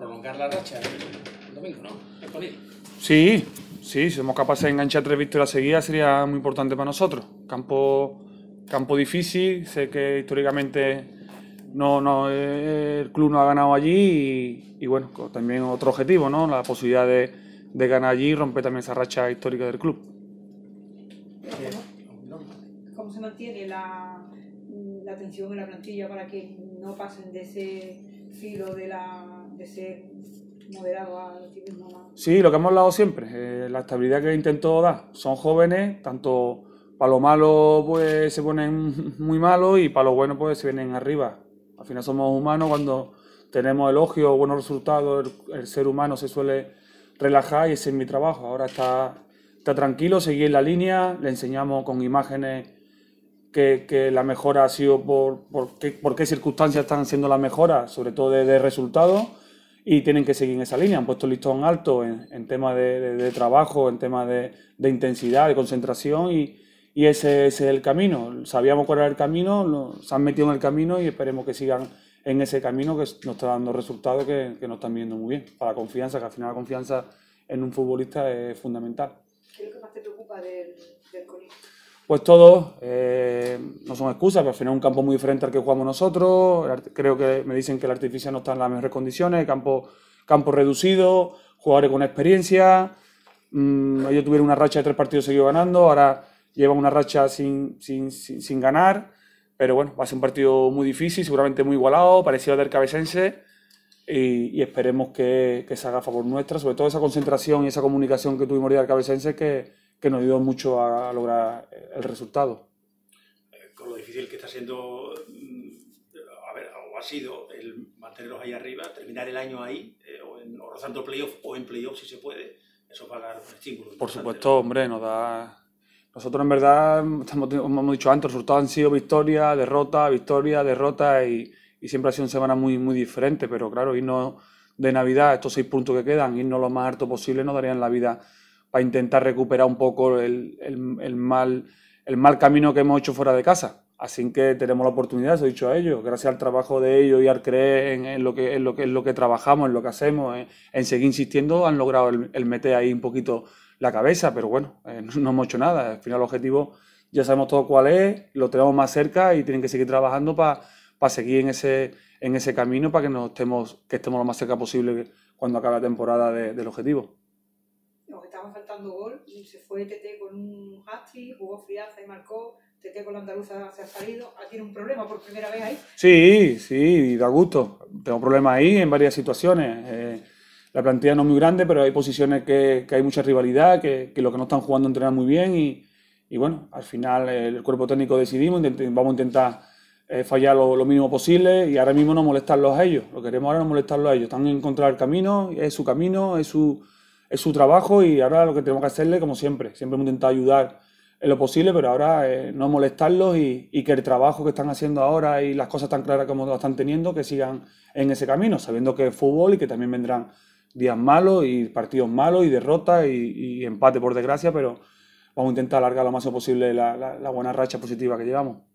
prolongar la racha el, domingo, ¿no? Sí, sí, si somos capaces de enganchar tres victorias seguidas sería muy importante para nosotros. Campo, campo difícil, sé que históricamente no, no, el club no ha ganado allí y, bueno, también otro objetivo, ¿no? La posibilidad de, de ganar allí y romper también esa racha histórica del club. ¿Cómo se mantiene la, la atención en la plantilla para que no pasen de ese filo de, la, de ser moderado al? Sí, lo que hemos hablado siempre, eh, la estabilidad que intento dar. Son jóvenes, tanto para lo malo pues se ponen muy malos y para lo bueno pues se vienen arriba. Al final somos humanos, cuando tenemos elogio o buenos resultados, el, ser humano se suele relajar y ese es mi trabajo. Ahora está, está tranquilo, seguir en la línea, le enseñamos con imágenes que, la mejora ha sido por, por, qué, por qué circunstancias están siendo las mejoras, sobre todo de, resultados, y tienen que seguir en esa línea. Han puesto el listón alto en, temas de, trabajo, en temas de, intensidad, de concentración, y, y ese, es el camino. Sabíamos cuál era el camino, se han metido en el camino y esperemos que sigan en ese camino que nos está dando resultados que, que nos están viendo muy bien. Para la confianza, que al final la confianza en un futbolista es fundamental. ¿Qué es lo que más te preocupa del, del pues todos, eh, no son excusas, pero al final es un campo muy diferente al que jugamos nosotros. Creo que me dicen que el artificial no está en las mejores condiciones, campo, campo reducido, jugadores con experiencia. Mm, ellos tuvieron una racha de tres partidos seguidos ganando, ahora llevan una racha sin, sin, sin, ganar. Pero bueno, va a ser un partido muy difícil, seguramente muy igualado, parecido al del Cabecense. Y, esperemos que, que, se haga a favor nuestra, sobre todo esa concentración y esa comunicación que tuvimos día del Cabecense, que, que nos ayudó mucho a, lograr el resultado. Eh, con lo difícil que está siendo, mm, a ver, o ha sido el mantenerlos ahí arriba, terminar el año ahí, eh, o, en, o, rozando playoff o en playoff si se puede, eso va a dar un estímulo. Por supuesto, hombre, nos da... Nosotros en verdad, estamos, hemos dicho antes, los resultados han sido victoria, derrota, victoria, derrota y, y siempre ha sido una semana muy, muy diferente, pero claro, irnos de Navidad, estos seis puntos que quedan, irnos lo más alto posible nos darían la vida para intentar recuperar un poco el, el, mal, el mal camino que hemos hecho fuera de casa. Así que tenemos la oportunidad, se he dicho a ellos, gracias al trabajo de ellos y al creer en, lo, que, en, lo, que, en lo que trabajamos, en lo que hacemos, en, seguir insistiendo, han logrado el, meter ahí un poquito la cabeza, pero bueno, eh, no, hemos hecho nada. Al final el objetivo ya sabemos todo cuál es, lo tenemos más cerca y tienen que seguir trabajando para seguir en ese, en ese camino, para que, estemos, que estemos lo más cerca posible cuando acabe la temporada del objetivo estaba faltando gol, y se fue Tete con un hat jugó Friaza y marcó, Tete con la andaluza se ha salido, ah, tiene un problema por primera vez ahí. Sí, sí, da gusto. Tengo problemas ahí en varias situaciones. Eh, la plantilla no es muy grande, pero hay posiciones que, que hay mucha rivalidad, que, que, los que no están jugando entrenan muy bien y, y bueno, al final el cuerpo técnico decidimos, vamos a intentar eh, fallar lo, lo, mínimo posible y ahora mismo no molestarlos a ellos. Lo que queremos ahora no molestarlos a ellos. Están en encontrar el camino, es su camino, es su es su trabajo y ahora lo que tenemos que hacerle, como siempre, siempre hemos intentado ayudar en lo posible, pero ahora eh, no molestarlos y, y, que el trabajo que están haciendo ahora y las cosas tan claras como lo están teniendo, que sigan en ese camino, sabiendo que es fútbol y que también vendrán días malos y partidos malos y derrotas y, empate por desgracia, pero vamos a intentar alargar lo más posible la buena racha positiva que llevamos.